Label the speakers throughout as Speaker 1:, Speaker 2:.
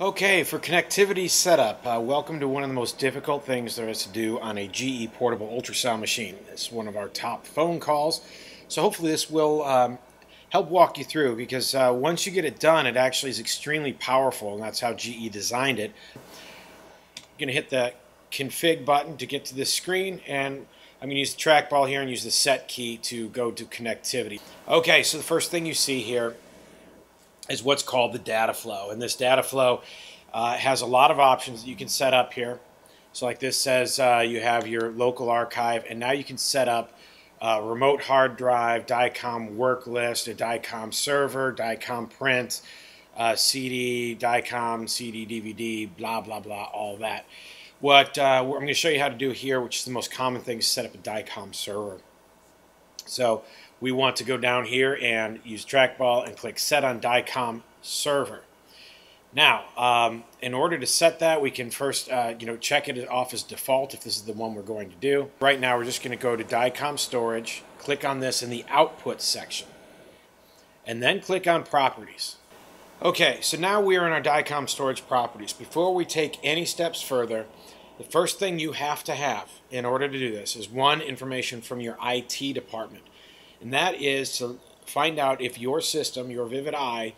Speaker 1: Okay, for connectivity setup, uh, welcome to one of the most difficult things there is to do on a GE portable ultrasound machine. It's one of our top phone calls, so hopefully this will um, help walk you through because uh, once you get it done, it actually is extremely powerful, and that's how GE designed it. You're going to hit the config button to get to this screen, and I'm going to use the trackball here and use the set key to go to connectivity. Okay, so the first thing you see here is what's called the data flow. And this data flow uh, has a lot of options that you can set up here. So like this says uh, you have your local archive, and now you can set up a remote hard drive, DICOM work list, a DICOM server, DICOM print, uh, CD, DICOM, CD, DVD, blah, blah, blah, all that. What, uh, what I'm going to show you how to do here, which is the most common thing, is set up a DICOM server. So we want to go down here and use trackball and click set on DICOM server. Now, um, in order to set that, we can first, uh, you know, check it off as default if this is the one we're going to do. Right now, we're just going to go to DICOM storage, click on this in the output section, and then click on properties. Okay, so now we are in our DICOM storage properties. Before we take any steps further, the first thing you have to have in order to do this is one, information from your IT department and that is to find out if your system, your Vivid i,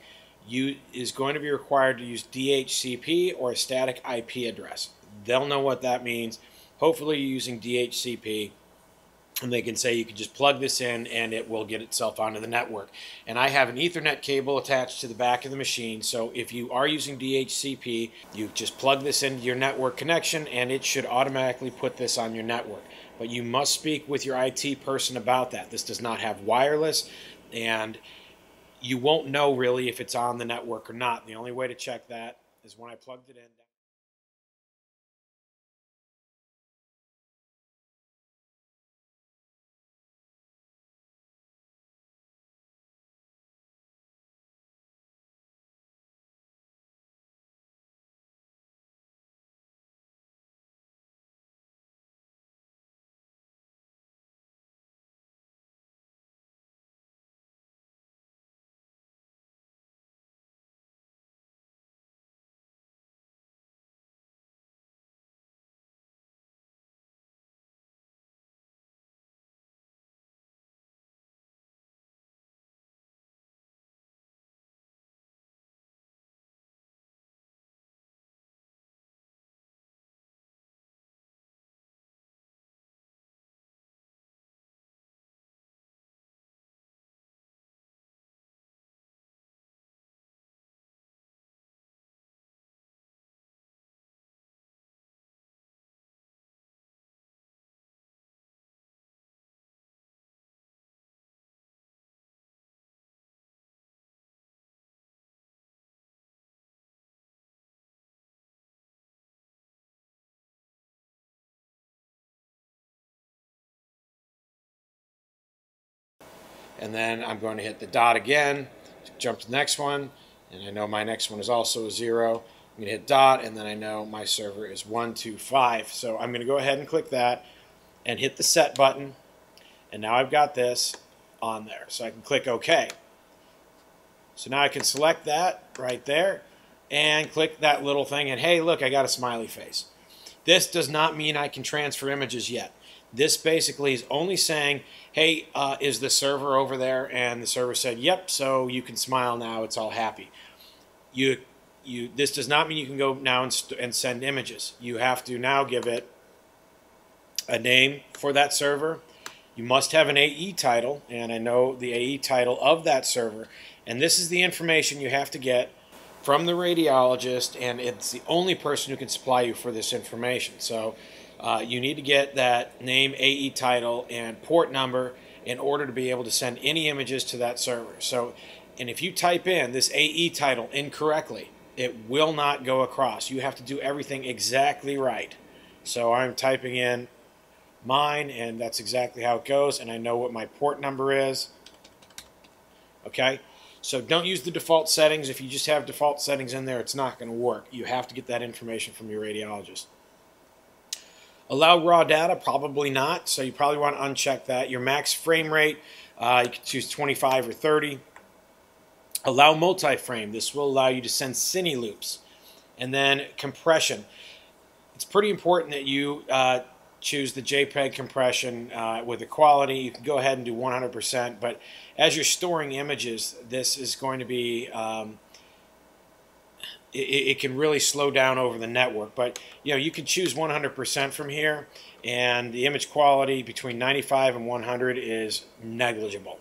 Speaker 1: you, is going to be required to use DHCP or a static IP address. They'll know what that means. Hopefully, you're using DHCP, and they can say you can just plug this in and it will get itself onto the network. And I have an Ethernet cable attached to the back of the machine, so if you are using DHCP, you just plug this into your network connection and it should automatically put this on your network but you must speak with your IT person about that. This does not have wireless, and you won't know really if it's on the network or not. The only way to check that is when I plugged it in. And then I'm going to hit the dot again, jump to the next one, and I know my next one is also a zero. I'm going to hit dot, and then I know my server is 125. So I'm going to go ahead and click that and hit the set button, and now I've got this on there. So I can click OK. So now I can select that right there and click that little thing, and hey, look, I got a smiley face. This does not mean I can transfer images yet. This basically is only saying, hey, uh, is the server over there? And the server said, yep, so you can smile now. It's all happy. You, you, this does not mean you can go now and, and send images. You have to now give it a name for that server. You must have an AE title, and I know the AE title of that server. And this is the information you have to get from the radiologist, and it's the only person who can supply you for this information. So uh, you need to get that name, AE title, and port number in order to be able to send any images to that server. So, and if you type in this AE title incorrectly, it will not go across. You have to do everything exactly right. So I'm typing in mine, and that's exactly how it goes, and I know what my port number is. Okay? So don't use the default settings. If you just have default settings in there, it's not going to work. You have to get that information from your radiologist. Allow raw data? Probably not. So you probably want to uncheck that. Your max frame rate, uh, you can choose 25 or 30. Allow multi-frame. This will allow you to send cine loops. And then compression. It's pretty important that you uh, choose the JPEG compression uh, with the quality. You can go ahead and do 100%, but as you're storing images, this is going to be um, it, it, can really slow down over the network. But you know, you can choose 100% from here, and the image quality between 95 and 100 is negligible.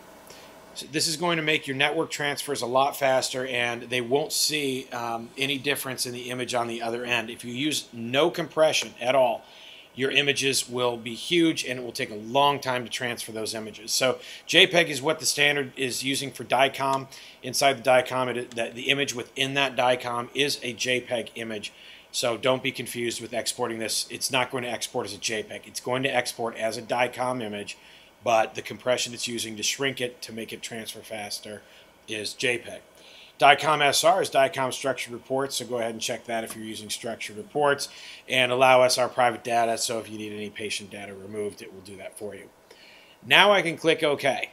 Speaker 1: So this is going to make your network transfers a lot faster, and they won't see um, any difference in the image on the other end. If you use no compression at all, your images will be huge and it will take a long time to transfer those images. So JPEG is what the standard is using for DICOM. Inside the DICOM, it, the, the image within that DICOM is a JPEG image. So don't be confused with exporting this. It's not going to export as a JPEG. It's going to export as a DICOM image, but the compression it's using to shrink it to make it transfer faster is JPEG. DICOM SR is DICOM structured reports, so go ahead and check that if you're using structured reports and allow us our private data. So if you need any patient data removed, it will do that for you. Now I can click OK.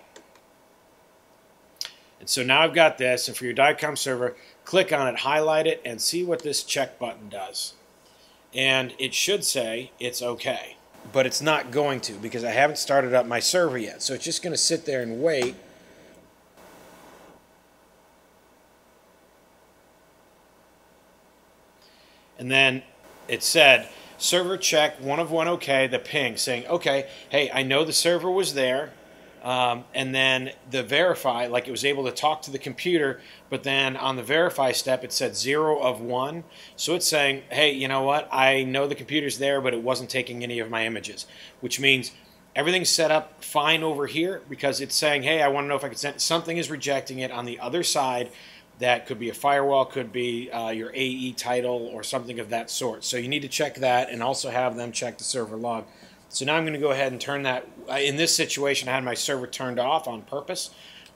Speaker 1: And so now I've got this, and for your DICOM server, click on it, highlight it, and see what this check button does. And it should say it's OK. But it's not going to because I haven't started up my server yet. So it's just going to sit there and wait And then it said, server check, one of one okay, the ping saying, okay, hey, I know the server was there. Um, and then the verify, like it was able to talk to the computer, but then on the verify step, it said zero of one. So it's saying, hey, you know what? I know the computer's there, but it wasn't taking any of my images, which means everything's set up fine over here because it's saying, hey, I want to know if I can send something is rejecting it on the other side that could be a firewall, could be uh, your AE title or something of that sort. So you need to check that and also have them check the server log. So now I'm going to go ahead and turn that. Uh, in this situation, I had my server turned off on purpose.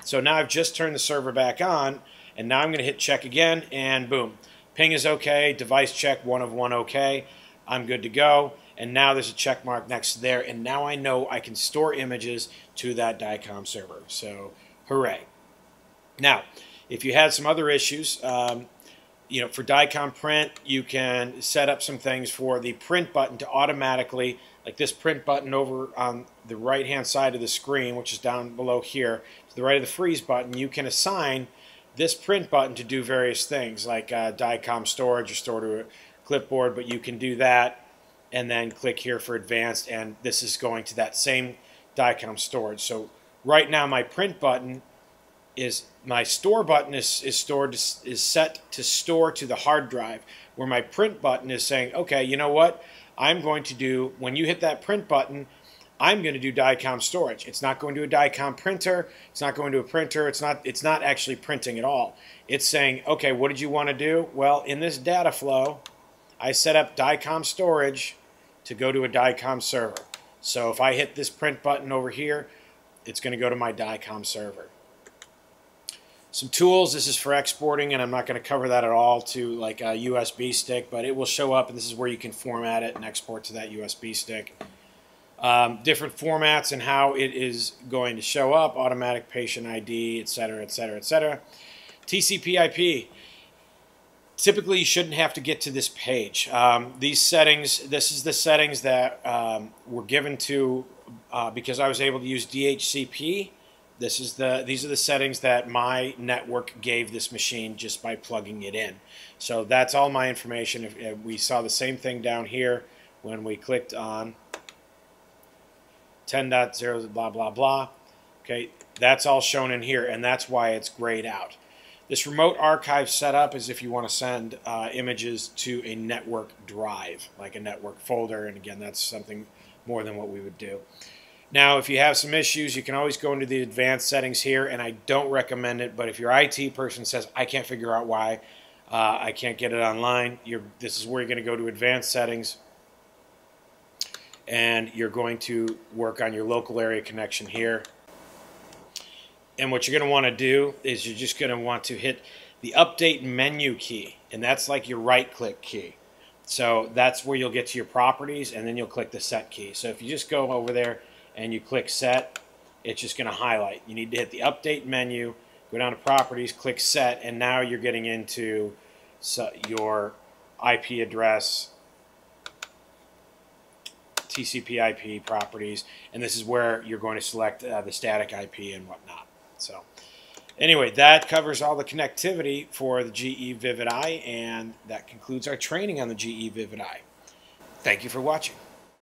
Speaker 1: So now I've just turned the server back on, and now I'm going to hit check again, and boom. Ping is okay, device check, one of one okay. I'm good to go. And now there's a check mark next to there, and now I know I can store images to that DICOM server. So hooray. Now, if you had some other issues, um, you know, for DICOM print, you can set up some things for the print button to automatically, like this print button over on the right-hand side of the screen, which is down below here, to the right of the freeze button, you can assign this print button to do various things, like uh, DICOM storage or store to a clipboard, but you can do that and then click here for advanced, and this is going to that same DICOM storage. So right now my print button is my store button is, is stored is set to store to the hard drive where my print button is saying okay you know what? I'm going to do when you hit that print button I'm going to do DICOM storage. It's not going to a DICOM printer it's not going to a printer it's not it's not actually printing at all. It's saying okay what did you want to do? Well in this data flow I set up DICOM storage to go to a DICOM server. So if I hit this print button over here it's going to go to my DICOM server some tools. This is for exporting, and I'm not going to cover that at all to like a USB stick, but it will show up, and this is where you can format it and export to that USB stick. Um, different formats and how it is going to show up, automatic patient ID, etc., etc., etc. TCP/IP. Typically, you shouldn't have to get to this page. Um, these settings, this is the settings that um, were given to uh, because I was able to use DHCP this is the these are the settings that my network gave this machine just by plugging it in. So that's all my information. If, if we saw the same thing down here when we clicked on 10.0 blah blah blah. Okay, that's all shown in here, and that's why it's grayed out. This remote archive setup is if you want to send uh, images to a network drive, like a network folder, and again, that's something more than what we would do. Now, if you have some issues, you can always go into the advanced settings here, and I don't recommend it, but if your IT person says, I can't figure out why uh, I can't get it online, this is where you're going to go to advanced settings, and you're going to work on your local area connection here. And what you're going to want to do is you're just going to want to hit the update menu key, and that's like your right-click key. So that's where you'll get to your properties, and then you'll click the set key. So if you just go over there, and you click set, it's just going to highlight. You need to hit the update menu, go down to properties, click set, and now you're getting into your IP address, TCP IP properties, and this is where you're going to select uh, the static IP and whatnot. So anyway, that covers all the connectivity for the GE Vivid i, and that concludes our training on the GE Vivid i. Thank you for watching.